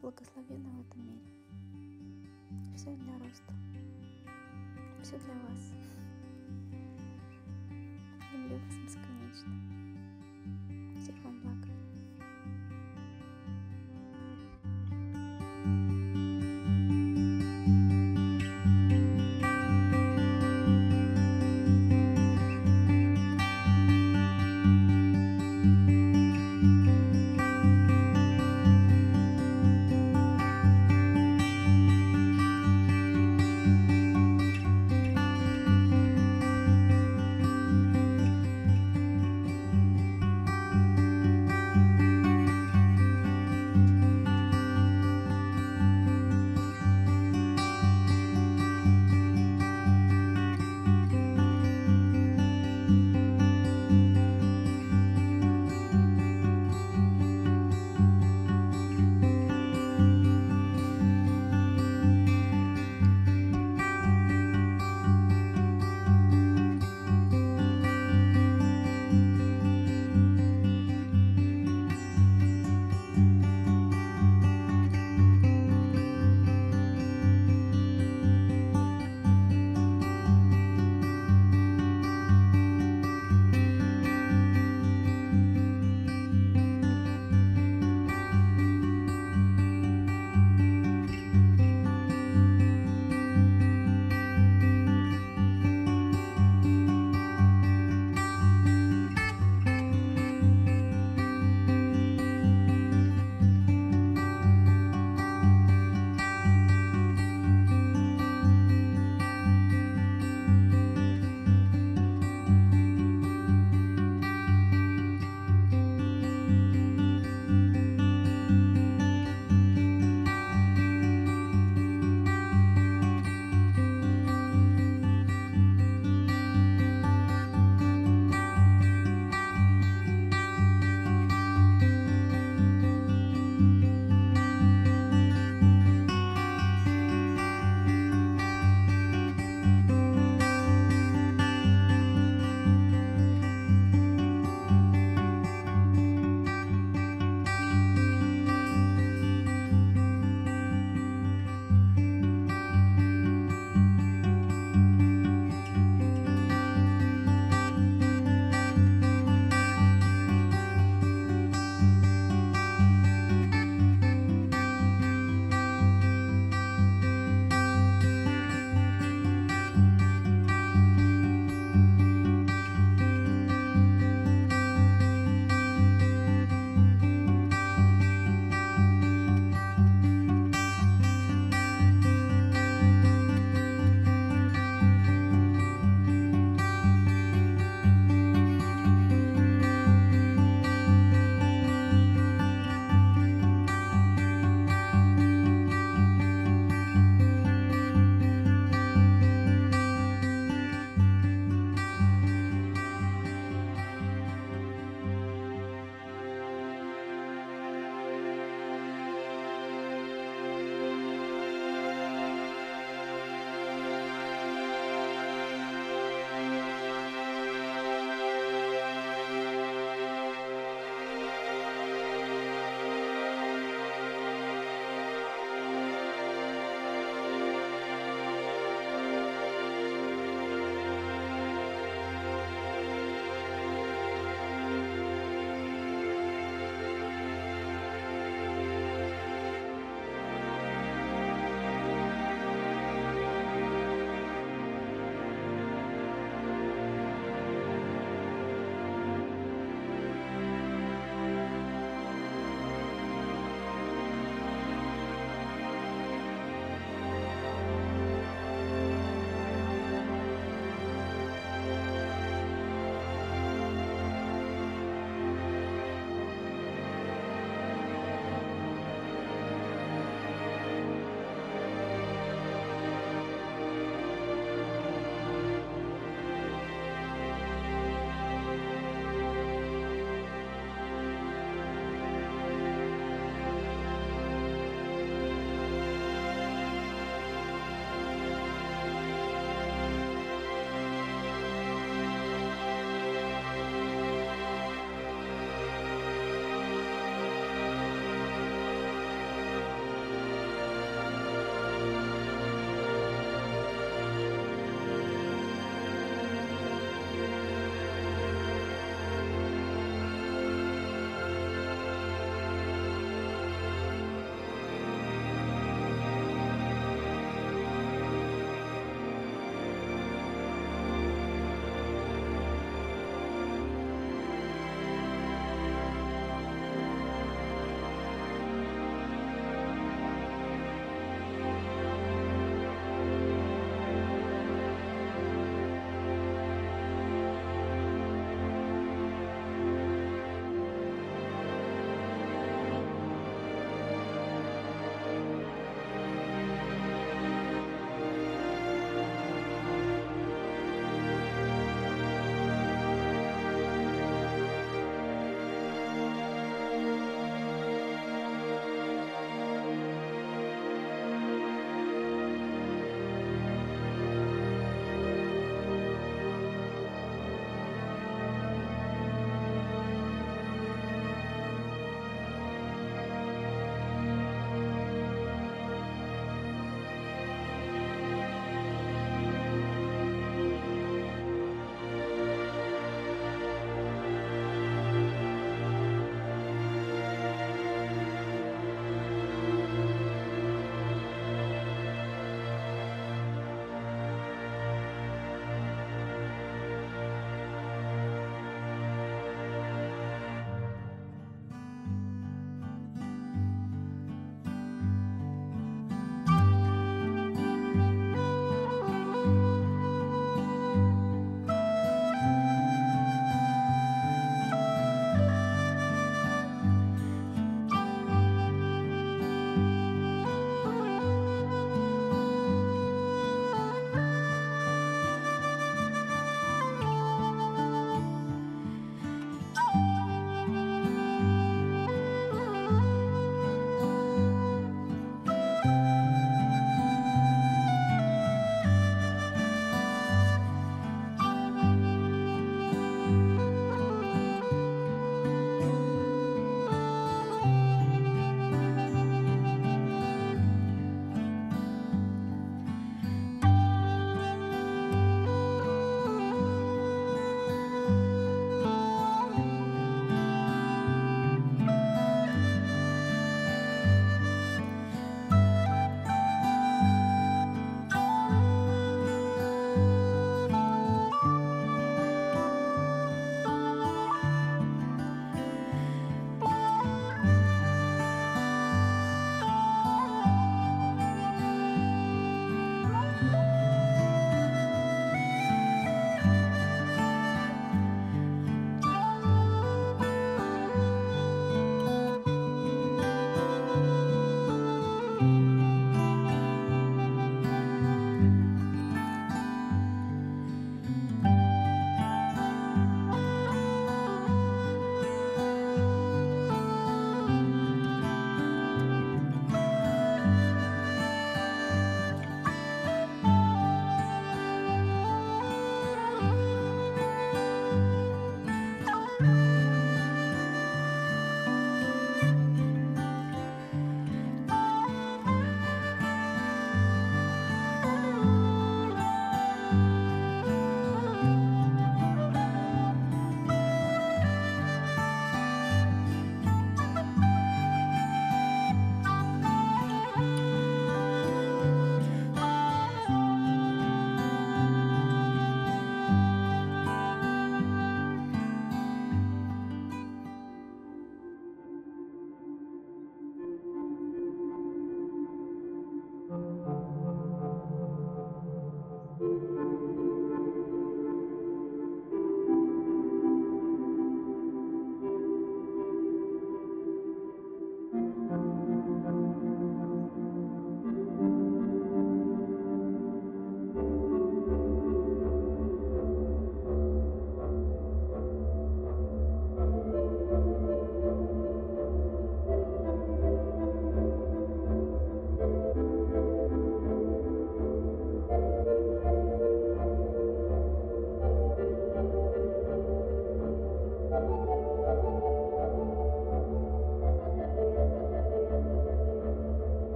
благословенно в этом мире. Все для роста. Все для вас. Люблю вас бесконечно.